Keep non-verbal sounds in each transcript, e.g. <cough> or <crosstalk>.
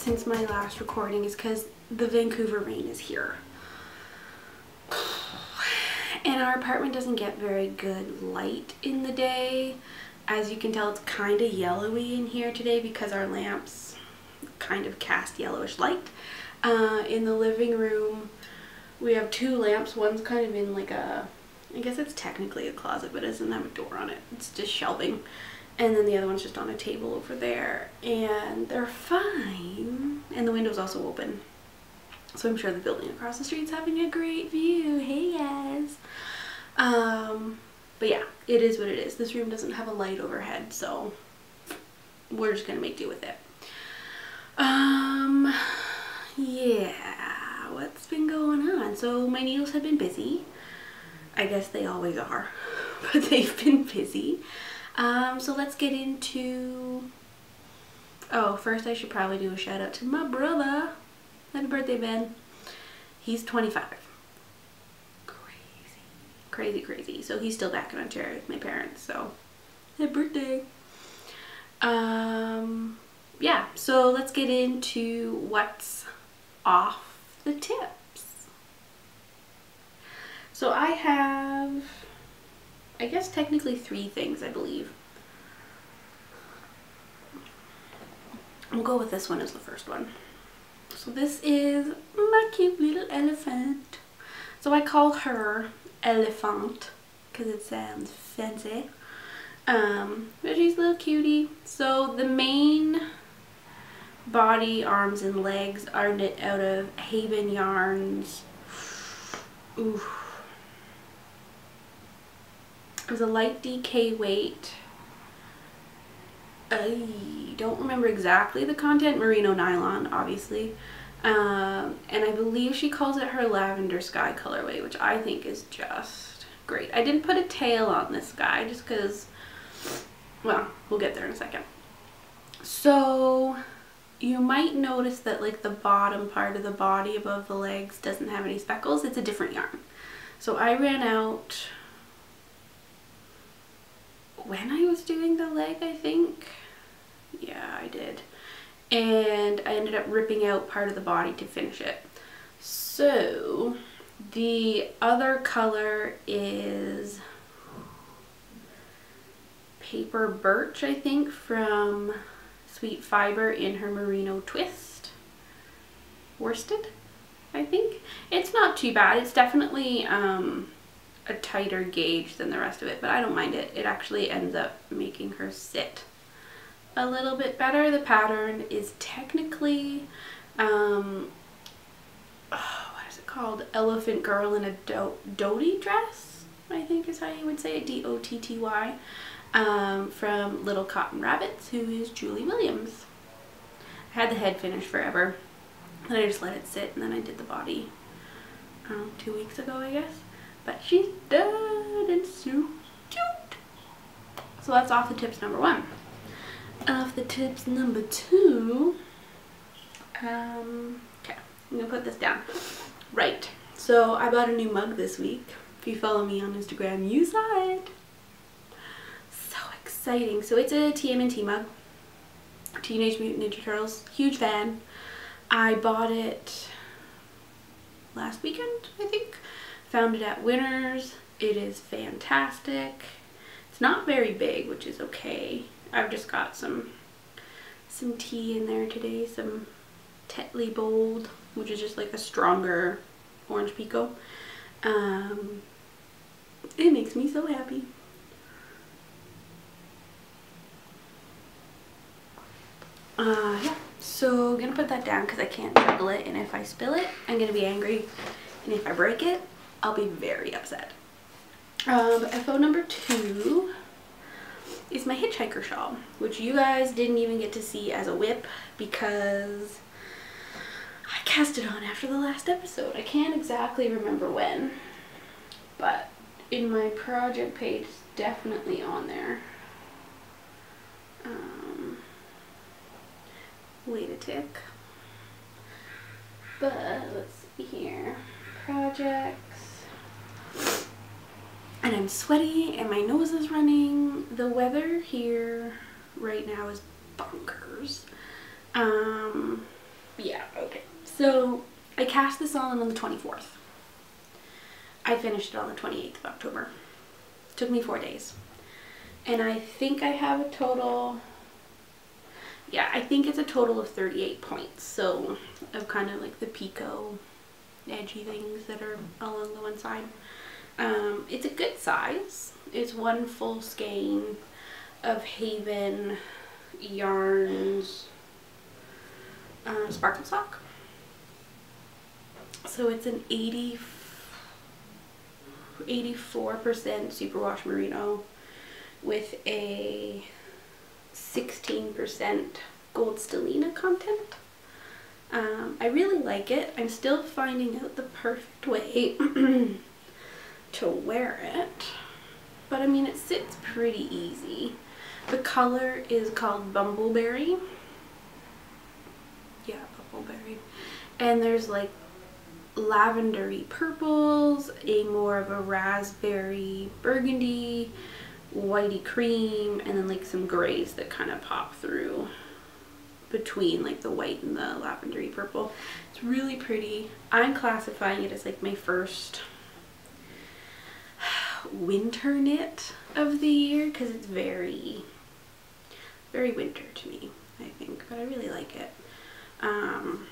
since my last recording is because the Vancouver rain is here. And our apartment doesn't get very good light in the day. As you can tell, it's kind of yellowy in here today because our lamps kind of cast yellowish light. Uh, in the living room, we have two lamps. One's kind of in like a, I guess it's technically a closet, but it doesn't have a door on it. It's just shelving. And then the other one's just on a table over there. And they're fine. And the window's also open. So I'm sure the building across the street's having a great view. Hey guys. Um, but yeah, it is what it is. This room doesn't have a light overhead, so we're just gonna make do with it. Um, yeah, what's been going on? So my needles have been busy. I guess they always are, <laughs> but they've been busy. Um, so let's get into. Oh, first I should probably do a shout out to my brother. Happy birthday, Ben. He's 25. Crazy. Crazy. So he's still back in Ontario with my parents, so happy birthday. Um, yeah, so let's get into what's off the tips. So I have, I guess technically three things, I believe. We'll go with this one as the first one. So this is my cute little elephant. So I call her Elephant because it sounds fancy. Um, but she's a little cutie. So the main body, arms, and legs are knit out of Haven Yarns. Ooh. It was a light DK weight. I don't remember exactly the content. Merino nylon, obviously. Um, and I believe she calls it her lavender sky colorway, which I think is just great. I didn't put a tail on this guy just because, well, we'll get there in a second. So you might notice that like the bottom part of the body above the legs doesn't have any speckles. It's a different yarn. So I ran out when I was doing the leg, I think. Yeah, I did. And I ended up ripping out part of the body to finish it. So the other color is Paper Birch, I think, from Sweet Fiber in her Merino Twist. Worsted, I think. It's not too bad. It's definitely um, a tighter gauge than the rest of it, but I don't mind it. It actually ends up making her sit a little bit better. The pattern is technically, um, oh, what is it called? Elephant Girl in a do Doty dress, I think is how you would say it, D-O-T-T-Y, um, from Little Cotton Rabbits, who is Julie Williams. I had the head finished forever, and I just let it sit, and then I did the body um, two weeks ago, I guess. But she's done and so cute. So that's off the tips number one. The tips number two, um, okay, I'm gonna put this down. Right, so I bought a new mug this week. If you follow me on Instagram, you saw it. So exciting. So it's a TMNT mug. Teenage Mutant Ninja Turtles. Huge fan. I bought it last weekend, I think. Found it at Winners. It is fantastic. It's not very big, which is okay. I've just got some some tea in there today, some Tetley Bold, which is just like a stronger orange pekoe. Um, it makes me so happy. Uh, yeah, so I'm gonna put that down because I can't juggle it and if I spill it, I'm gonna be angry. And if I break it, I'll be very upset. Um, FO number two is my hitchhiker shawl, which you guys didn't even get to see as a whip because I cast it on after the last episode. I can't exactly remember when, but in my project page definitely on there. Um, wait a tick. But let's see here. Projects. And I'm sweaty and my nose is running. The weather here right now is bonkers. Um, yeah, okay. So I cast this on on the 24th. I finished it on the 28th of October. Took me four days. And I think I have a total, yeah, I think it's a total of 38 points. So of kind of like the Pico edgy things that are along the one side. Um, it's a good size. It's one full skein of Haven yarns uh, sparkle sock. So it's an 80 84% superwash merino with a 16% gold stellina content. Um, I really like it. I'm still finding out the perfect way <clears throat> to wear it. But I mean, it sits pretty easy. The color is called Bumbleberry. Yeah, Bumbleberry. And there's like lavendery purples, a more of a raspberry burgundy, whitey cream, and then like some grays that kind of pop through between like the white and the lavendery purple. It's really pretty. I'm classifying it as like my first winter knit of the year because it's very, very winter to me, I think, but I really like it. Um,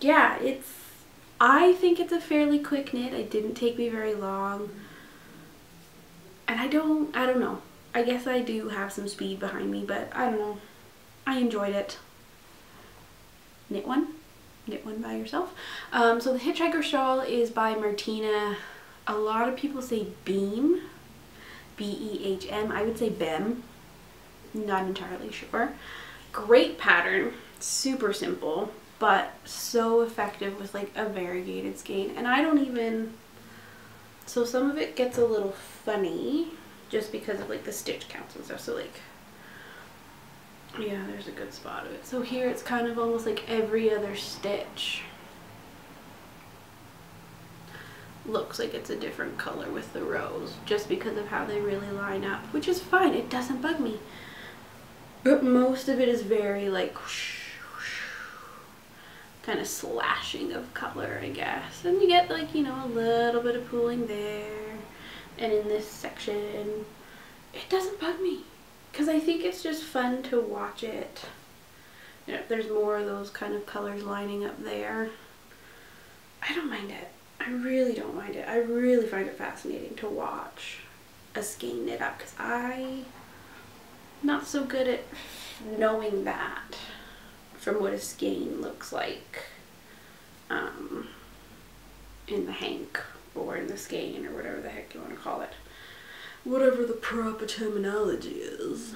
yeah, it's I think it's a fairly quick knit. It didn't take me very long. And I don't, I don't know. I guess I do have some speed behind me, but I don't know. I enjoyed it. Knit one. Knit one by yourself. Um, so the Hitchhiker Shawl is by Martina. A lot of people say Beam. B-E-H-M. I would say Bem. Not entirely sure. Great pattern. Super simple but so effective with like a variegated skein. And I don't even, so some of it gets a little funny just because of like the stitch counts and stuff. So like, yeah, there's a good spot of it. So here it's kind of almost like every other stitch looks like it's a different color with the rows just because of how they really line up, which is fine. It doesn't bug me. But most of it is very like kind of slashing of color, I guess. And you get like, you know, a little bit of pooling there and in this section. It doesn't bug me because I think it's just fun to watch it. You know, there's more of those kind of colors lining up there. I don't mind it. I really don't mind it. I really find it fascinating to watch a skein knit up because I not so good at knowing that from what a skein looks like um, in the hank or in the skein or whatever the heck you want to call it. Whatever the proper terminology is.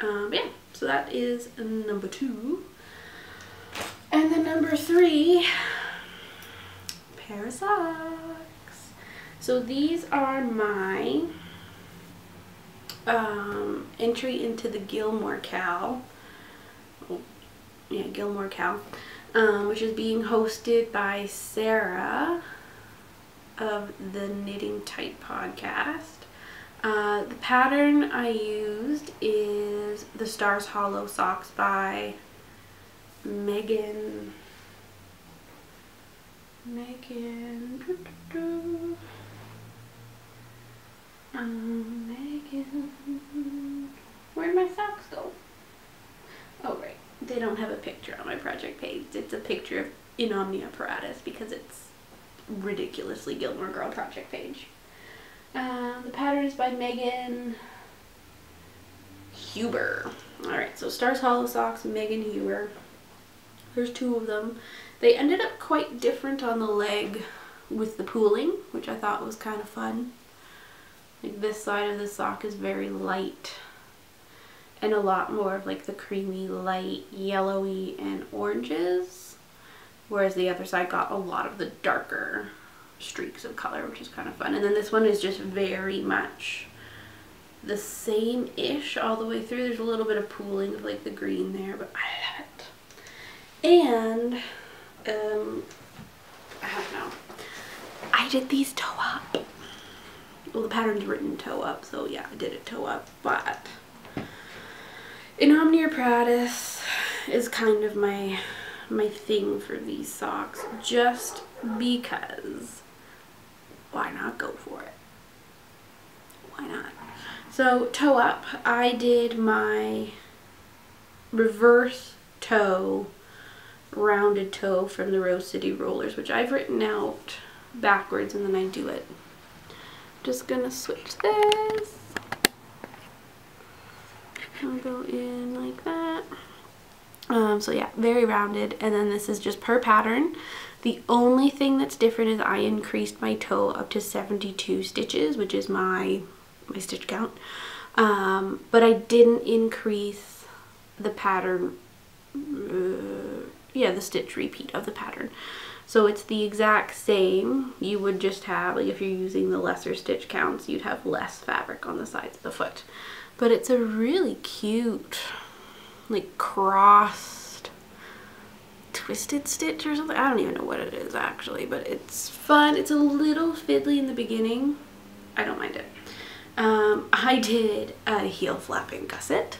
Um, yeah, so that is number two. And then number three, pair of socks. So these are my um, entry into the Gilmore Cal yeah, Gilmore Cow, um, which is being hosted by Sarah of the Knitting Tight podcast. Uh, the pattern I used is the Stars Hollow Socks by Megan. Megan. Um, Megan. Where'd my socks go? Oh, right they don't have a picture on my project page. It's a picture of In Paratus because it's ridiculously Gilmore Girl project page. Uh, the pattern is by Megan Huber. Alright, so Stars Hollow Socks, Megan Huber. There's two of them. They ended up quite different on the leg with the pooling, which I thought was kind of fun. Like this side of the sock is very light and a lot more of like the creamy light yellowy and oranges whereas the other side got a lot of the darker streaks of color which is kind of fun and then this one is just very much the same-ish all the way through. There's a little bit of pooling of like the green there, but I love it. And, um, I don't know. I did these toe up. Well, the pattern's written toe up, so yeah, I did it toe up, but an Omni or is kind of my my thing for these socks just because why not go for it? Why not? So toe up, I did my reverse toe, rounded toe from the Rose City Rollers, which I've written out backwards and then I do it. Just gonna switch this. I'll go in like that. Um, so yeah, very rounded. And then this is just per pattern. The only thing that's different is I increased my toe up to 72 stitches, which is my, my stitch count. Um, but I didn't increase the pattern, uh, yeah, the stitch repeat of the pattern. So it's the exact same. You would just have, like if you're using the lesser stitch counts, you'd have less fabric on the sides of the foot. But it's a really cute, like crossed twisted stitch or something. I don't even know what it is actually, but it's fun. It's a little fiddly in the beginning. I don't mind it. Um, I did a heel flap and gusset.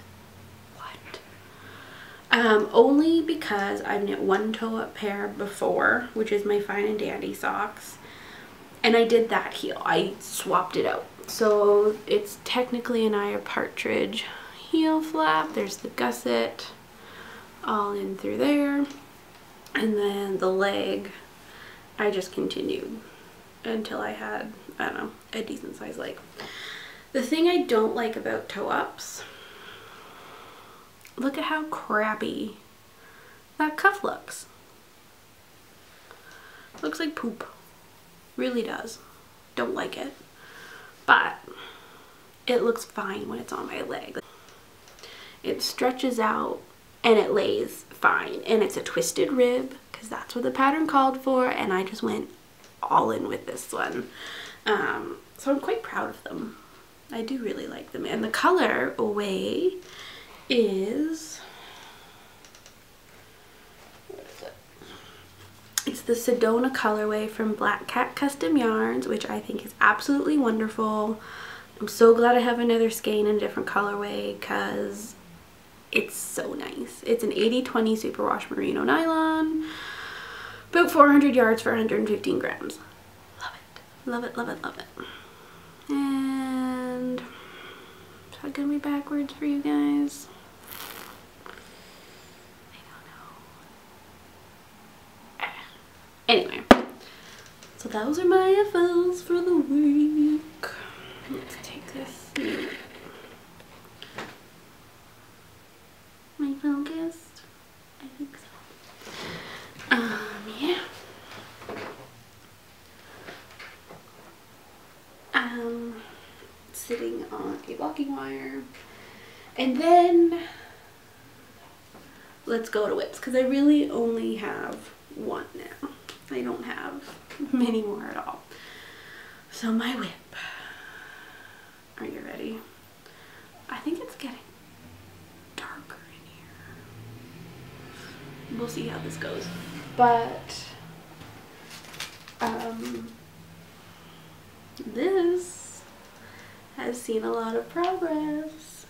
Um, only because I've knit one toe up pair before, which is my fine and dandy socks. And I did that heel. I swapped it out. So it's technically an Eye of Partridge heel flap. There's the gusset all in through there. And then the leg, I just continued until I had, I don't know, a decent size leg. The thing I don't like about toe ups, look at how crappy that cuff looks. Looks like poop. Really does. Don't like it. But it looks fine when it's on my leg. It stretches out and it lays fine. And it's a twisted rib because that's what the pattern called for. And I just went all in with this one. Um, so I'm quite proud of them. I do really like them. And the color away is, it? It's the Sedona colorway from Black Cat Custom Yarns, which I think is absolutely wonderful. I'm so glad I have another skein in a different colorway because it's so nice. It's an 80-20 superwash merino nylon. About 400 yards for 115 grams. Love it. Love it, love it, love it. And is that gonna be backwards for you guys? I don't know. Anyway, so those are my FLs for the week. Let's take this. My focused? I think so. Um, yeah. Um, sitting on a blocking wire. And then let's go to whips because I really only have one now. I don't have <laughs> many more at all. So my whip. Are you ready? I think it's getting darker in here. We'll see how this goes. But um, this has seen a lot of progress.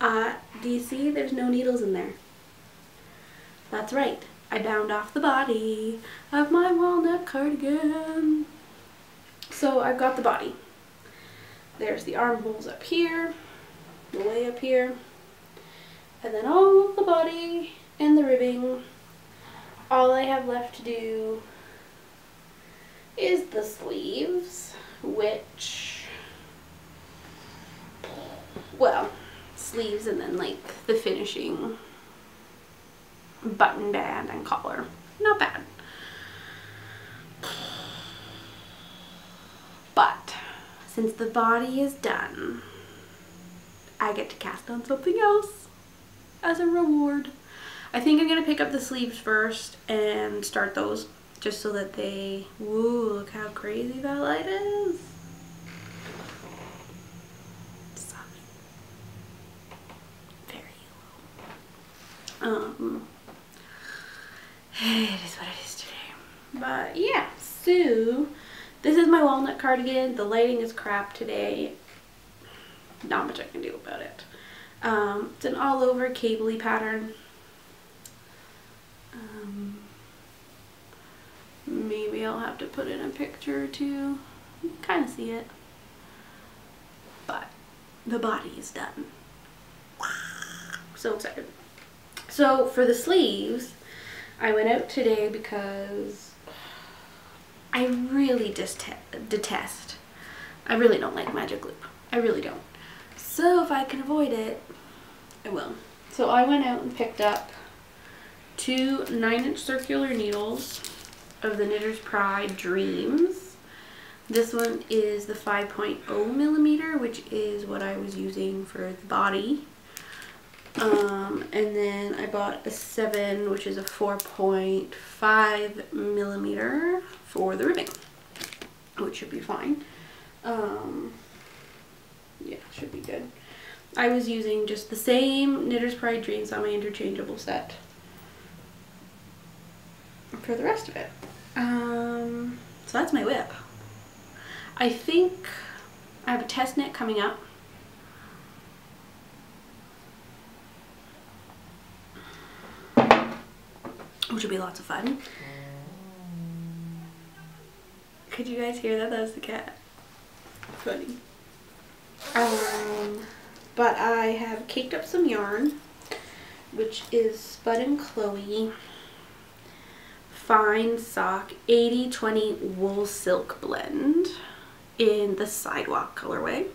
Uh, do you see there's no needles in there? That's right. I bound off the body of my walnut cardigan. So I've got the body. There's the armholes up here, the way up here, and then all of the body and the ribbing. All I have left to do is the sleeves, which, well, sleeves and then like the finishing button band and collar. Not bad. But since the body is done, I get to cast on something else as a reward. I think I'm going to pick up the sleeves first and start those just so that they, woo, look how crazy that light is. Very low. Um, <sighs> it is what it is today. But yeah, so this is my walnut cardigan. The lighting is crap today. Not much I can do about it. Um, it's an all over cabley pattern. Um, maybe I'll have to put in a picture or two. You kind of see it. But the body is done. So excited. So for the sleeves, I went out today because I really detest, I really don't like magic loop. I really don't. So if I can avoid it, I will. So I went out and picked up two 9 inch circular needles of the Knitter's Pride Dreamz. This one is the 5.0 millimeter, which is what I was using for the body. Um, and then I bought a 7, which is a 4.5 millimeter for the ribbing, which should be fine. Um, yeah, should be good. I was using just the same Knitter's Pride Dreamz on my interchangeable set for the rest of it. Um, so that's my whip. I think I have a test knit coming up. Which will be lots of fun. Could you guys hear that? That was the cat. Funny. Um, but I have caked up some yarn, which is Spud and Chloe Fine Sock 80-20 Wool Silk Blend in the Sidewalk colorway.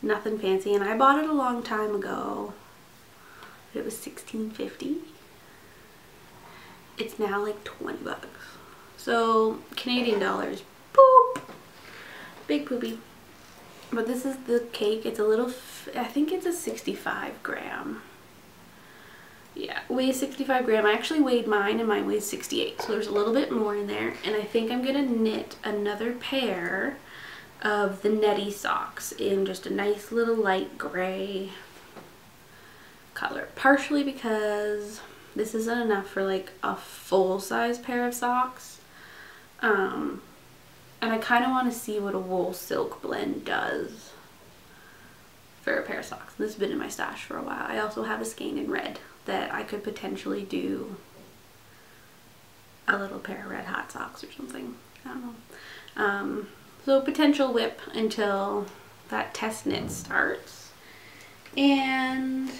Nothing fancy, and I bought it a long time ago. It was 16.50. It's now like 20 bucks. So Canadian dollars, boop, big poopy. But this is the cake. It's a little, I think it's a 65 gram. Yeah, weighs 65 gram. I actually weighed mine and mine weighs 68. So there's a little bit more in there. And I think I'm going to knit another pair of the Netty socks in just a nice little light gray color. Partially because this isn't enough for like a full-size pair of socks. Um, and I kind of want to see what a wool silk blend does for a pair of socks. This has been in my stash for a while. I also have a skein in red that I could potentially do a little pair of red hot socks or something. I don't know. Um, so potential whip until that test knit starts. And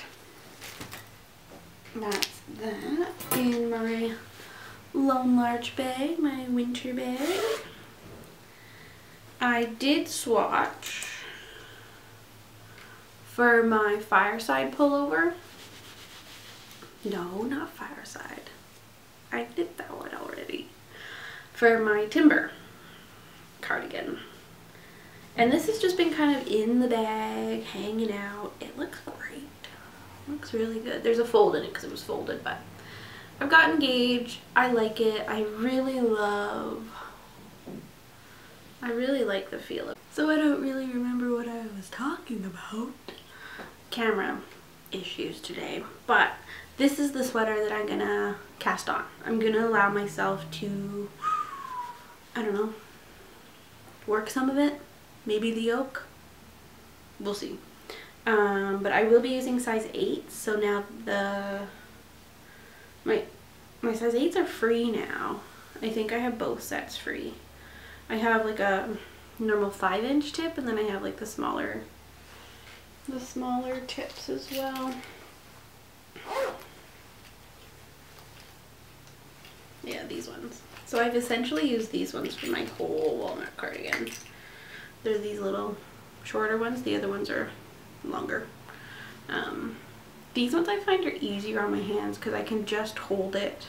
that's that in my Lone large bag, my winter bag. I did swatch for my fireside pullover. No, not fireside. I did that one already. For my timber cardigan. And this has just been kind of in the bag, hanging out. It looks great. Looks really good. There's a fold in it because it was folded, but I've got engaged. I like it. I really love, I really like the feel of it. So I don't really remember what I was talking about. Camera issues today, but this is the sweater that I'm gonna cast on. I'm gonna allow myself to, I don't know, work some of it, maybe the yoke, we'll see. Um, but I will be using size 8, so now the, my, my size 8s are free now. I think I have both sets free. I have like a normal 5 inch tip and then I have like the smaller, the smaller tips as well. Yeah, these ones. So I've essentially used these ones for my whole walnut cardigan. They're these little shorter ones. The other ones are longer. Um, these ones I find are easier on my hands because I can just hold it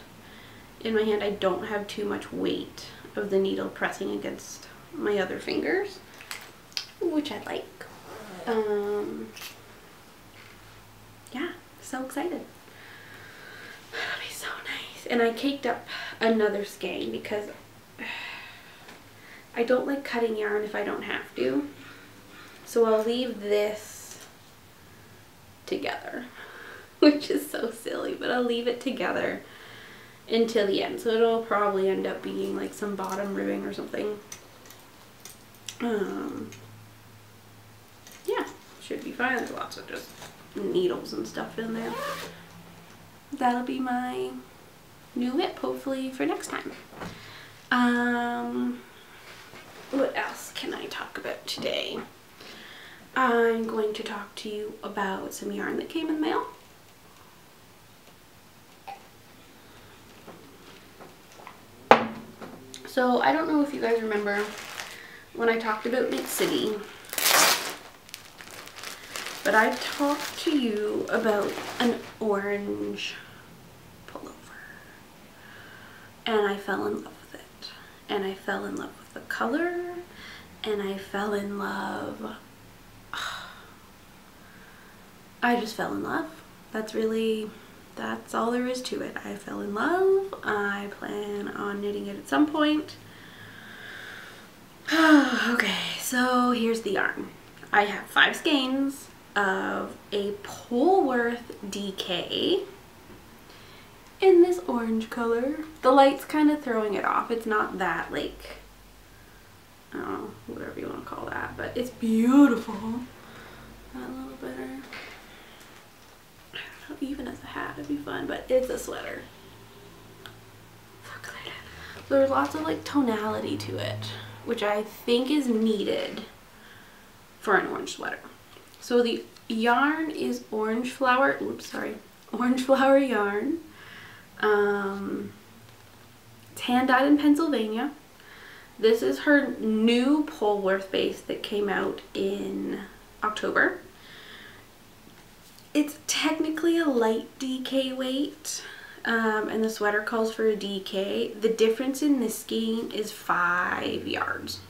in my hand. I don't have too much weight of the needle pressing against my other fingers, which I like. Um, yeah, so excited. That'll <sighs> be so nice. And I caked up another skein because <sighs> I don't like cutting yarn if I don't have to. So I'll leave this together <laughs> which is so silly, but I'll leave it together until the end. So it'll probably end up being like some bottom ribbing or something. Um, yeah, should be fine. There's lots of just needles and stuff in there. That'll be my new whip, hopefully, for next time. Um, what else can I talk about today? I'm going to talk to you about some yarn that came in the mail. So I don't know if you guys remember when I talked about Knit City, but I talked to you about an orange pullover and I fell in love with it and I fell in love with the color and I fell in love I just fell in love that's really that's all there is to it. I fell in love. I plan on knitting it at some point. <sighs> okay, so here's the yarn. I have five skeins of a Polworth DK in this orange color. The light's kind of throwing it off. It's not that like, I don't know, whatever you want to call that, but it's beautiful. A little better even as a hat it'd be fun but it's a sweater. So there's lots of like tonality to it which I think is needed for an orange sweater. So the yarn is orange flower oops sorry orange flower yarn um, it's hand dyed in Pennsylvania. This is her new Polworth base that came out in October it's technically a light DK weight um, and the sweater calls for a DK. The difference in this skein is five yards.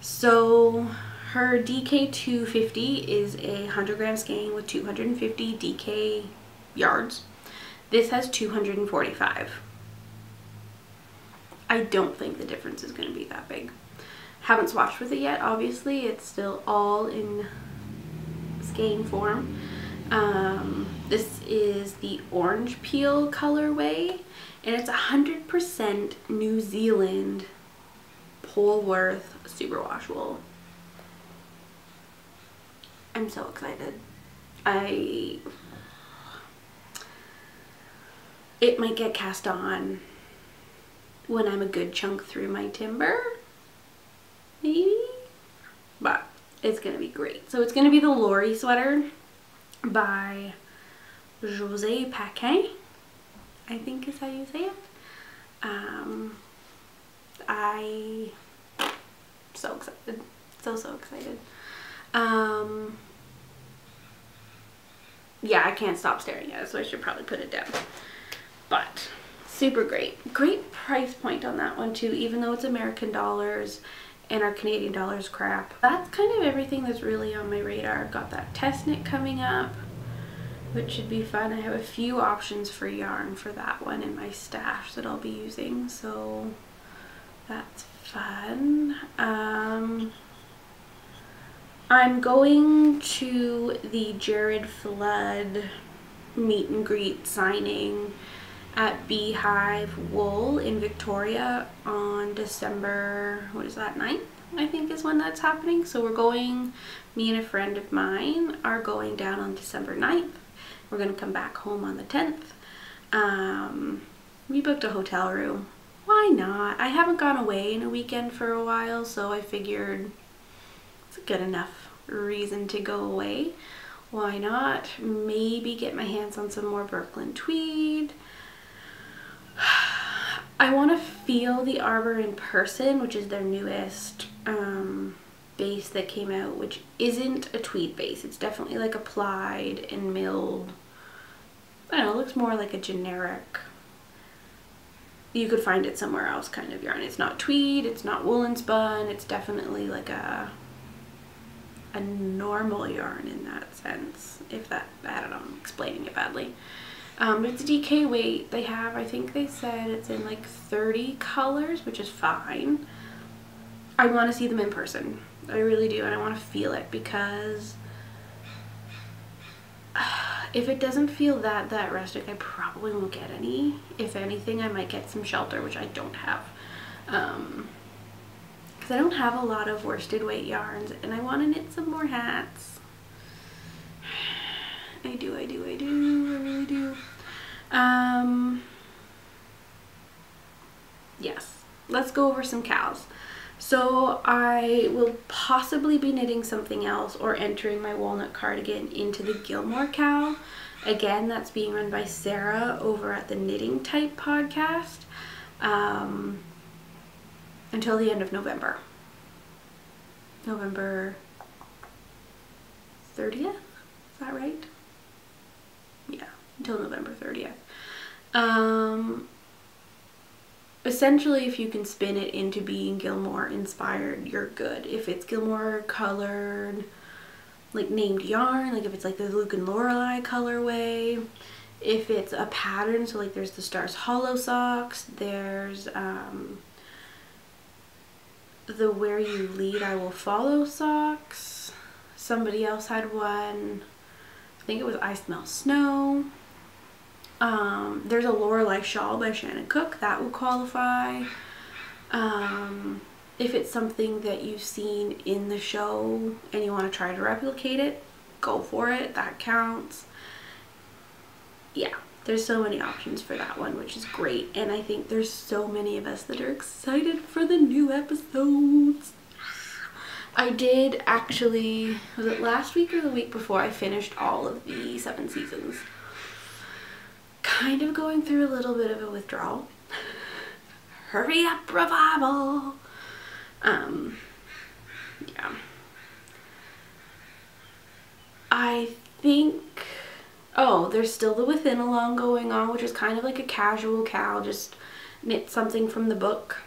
So her DK 250 is a 100 gram skein with 250 DK yards. This has 245. I don't think the difference is going to be that big. Haven't swatched with it yet, obviously. It's still all in skein form. Um, this is the orange peel colorway and it's 100% New Zealand Polworth superwash wool. I'm so excited. I it might get cast on when I'm a good chunk through my timber maybe but it's gonna be great so it's gonna be the Lori sweater by Jose Paquin, I think is how you say it. Um, I so excited, so so excited. Um, yeah, I can't stop staring at it, so I should probably put it down. But super great, great price point on that one too, even though it's American dollars and our Canadian dollars crap. That's kind of everything that's really on my radar. I've got that test knit coming up, which should be fun. I have a few options for yarn for that one in my stash that I'll be using, so that's fun. Um, I'm going to the Jared Flood meet and greet signing at Beehive Wool in Victoria on December, what is that, 9th? I think is when that's happening. So we're going, me and a friend of mine are going down on December 9th. We're going to come back home on the 10th. Um, we booked a hotel room. Why not? I haven't gone away in a weekend for a while, so I figured it's a good enough reason to go away. Why not? Maybe get my hands on some more Brooklyn tweed <sighs> I want to feel the Arbor in person, which is their newest um, base that came out, which isn't a tweed base. It's definitely like applied and milled. I don't know, it looks more like a generic, you could find it somewhere else kind of yarn. It's not tweed, it's not woolen spun, it's definitely like a a normal yarn in that sense. If that, I don't know, I'm explaining it badly. Um, it's a DK weight. They have, I think they said it's in like 30 colors, which is fine. I want to see them in person. I really do. And I want to feel it because <sighs> if it doesn't feel that that rustic I probably won't get any if anything I might get some shelter which I don't have um because I don't have a lot of worsted weight yarns and I want to knit some more hats I do I do I do I really do um yes let's go over some cows so I will possibly be knitting something else or entering my walnut cardigan into the Gilmore cow. Again, that's being run by Sarah over at the Knitting Type podcast um, until the end of November. November 30th? Is that right? Until November 30th. Um, essentially if you can spin it into being Gilmore inspired, you're good. If it's Gilmore colored, like named yarn, like if it's like the Luke and Lorelai colorway, if it's a pattern, so like there's the Stars Hollow socks, there's um, the Where You Lead I Will Follow socks, somebody else had one, I think it was I Smell Snow, um, there's a Lorelei shawl by Shannon Cook that would qualify. Um, if it's something that you've seen in the show and you want to try to replicate it, go for it. That counts. Yeah, there's so many options for that one, which is great. And I think there's so many of us that are excited for the new episodes. I did actually, was it last week or the week before, I finished all of the seven seasons kind of going through a little bit of a withdrawal. <laughs> Hurry up revival! Um, yeah. I think, oh, there's still the Within Along going on, which is kind of like a casual cow, just knit something from the book.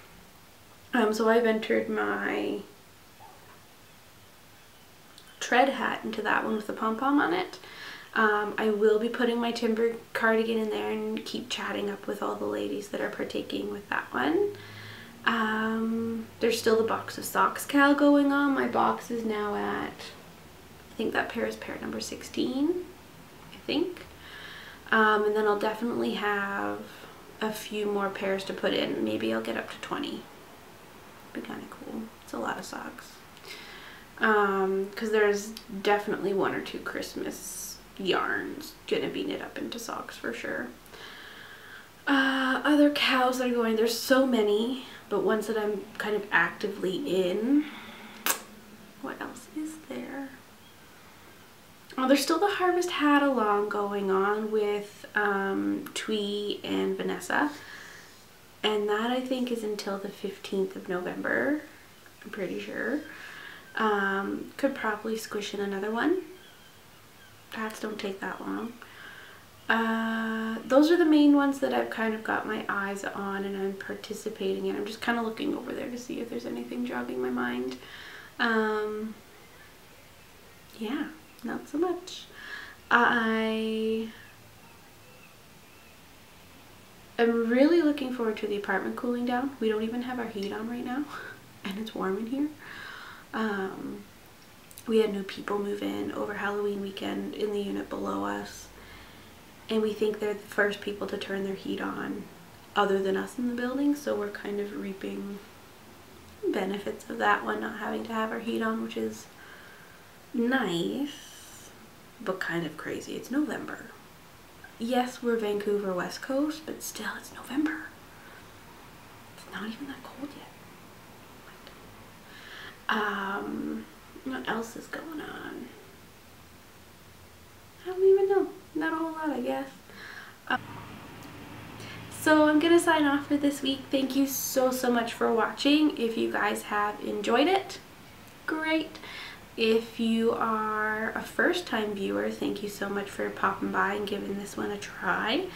Um, so I've entered my tread hat into that one with the pom-pom on it. Um, I will be putting my timber cardigan in there and keep chatting up with all the ladies that are partaking with that one. Um, there's still the box of socks cal going on. My box is now at, I think that pair is pair number 16, I think. Um, and then I'll definitely have a few more pairs to put in. Maybe I'll get up to 20. Be kind of cool. It's a lot of socks. Um, because there's definitely one or two Christmas yarns gonna be knit up into socks for sure. Uh, other cows that are going, there's so many, but ones that I'm kind of actively in. What else is there? Oh, there's still the Harvest Hat along going on with um, Twee and Vanessa. And that I think is until the 15th of November. I'm pretty sure. Um, could probably squish in another one hats don't take that long. Uh, those are the main ones that I've kind of got my eyes on and I'm participating in. I'm just kind of looking over there to see if there's anything jogging my mind. Um, yeah, not so much. I am really looking forward to the apartment cooling down. We don't even have our heat on right now <laughs> and it's warm in here. Um, we had new people move in over Halloween weekend in the unit below us and we think they're the first people to turn their heat on other than us in the building so we're kind of reaping benefits of that one not having to have our heat on which is nice but kind of crazy. It's November. Yes we're Vancouver west coast but still it's November. It's not even that cold yet. Um what else is going on? I don't even know. Not a whole lot, I guess. Um, so I'm going to sign off for this week. Thank you so, so much for watching. If you guys have enjoyed it, great. If you are a first-time viewer, thank you so much for popping by and giving this one a try.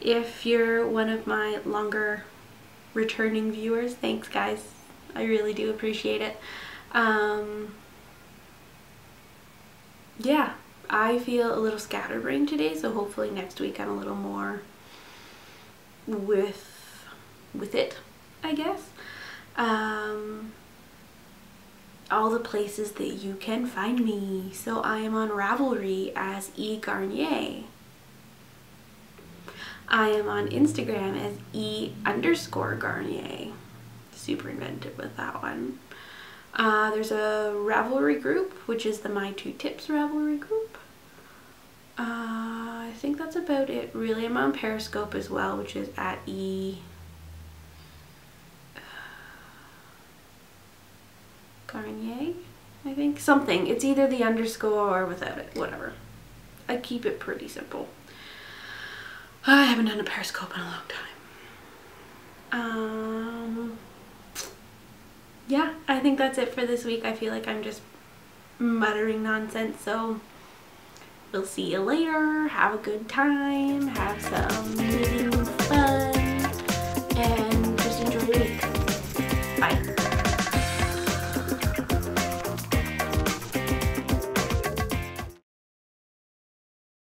If you're one of my longer returning viewers, thanks guys. I really do appreciate it. Um, yeah, I feel a little scatterbrained today, so hopefully next week I'm a little more with with it, I guess. Um, all the places that you can find me. So I am on Ravelry as E Garnier. I am on Instagram as E underscore Garnier. Super inventive with that one. Uh, there's a Ravelry group, which is the My Two Tips Ravelry group. Uh, I think that's about it really. I'm on Periscope as well, which is at E Garnier, I think. Something. It's either the underscore or without it. Whatever. I keep it pretty simple. I haven't done a Periscope in a long time. Um, yeah, I think that's it for this week. I feel like I'm just muttering nonsense, so we'll see you later. Have a good time. Have some